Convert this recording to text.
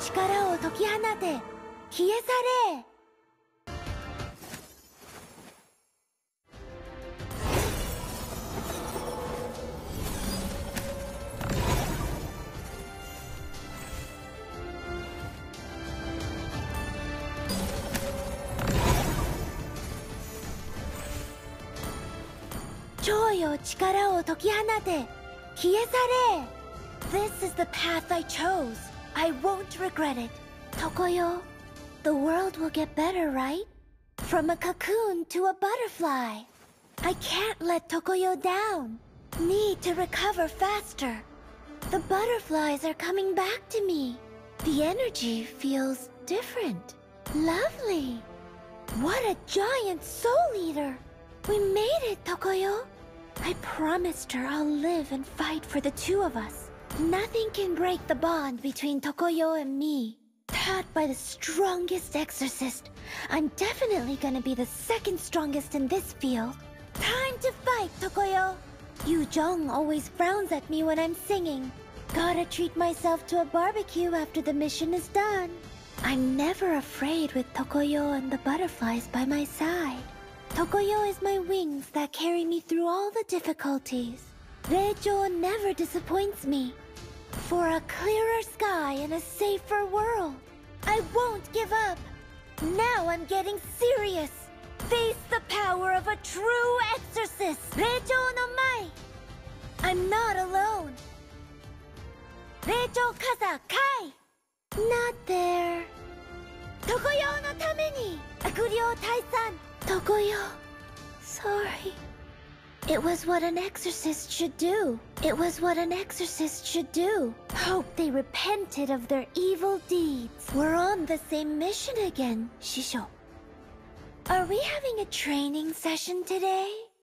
力を解き放て消え去れ。超よ力を解き放て。消え去れ。This is the path I chose. I won't regret it. Tokoyo, the world will get better, right? From a cocoon to a butterfly. I can't let Tokoyo down. Need to recover faster. The butterflies are coming back to me. The energy feels different. Lovely. What a giant soul eater. We made it, Tokoyo. I promised her I'll live and fight for the two of us. Nothing can break the bond between Tokoyo and me. Taught by the strongest exorcist, I'm definitely gonna be the second strongest in this field. Time to fight, Tokoyo! Yu Zhong always frowns at me when I'm singing. Gotta treat myself to a barbecue after the mission is done. I'm never afraid with Tokoyo and the butterflies by my side. Tokoyo is my wings that carry me through all the difficulties. Reijo never disappoints me. For a clearer sky and a safer world. I won't give up. Now I'm getting serious. Face the power of a true exorcist. Reijo no Mai. I'm not alone. Reijo Kaza Kai. Not there. Tokoyo no tameni. Akuryo Taisan. Tokoyo. Sorry. It was what an exorcist should do. It was what an exorcist should do. Hope they repented of their evil deeds. We're on the same mission again, Shisho. Are we having a training session today?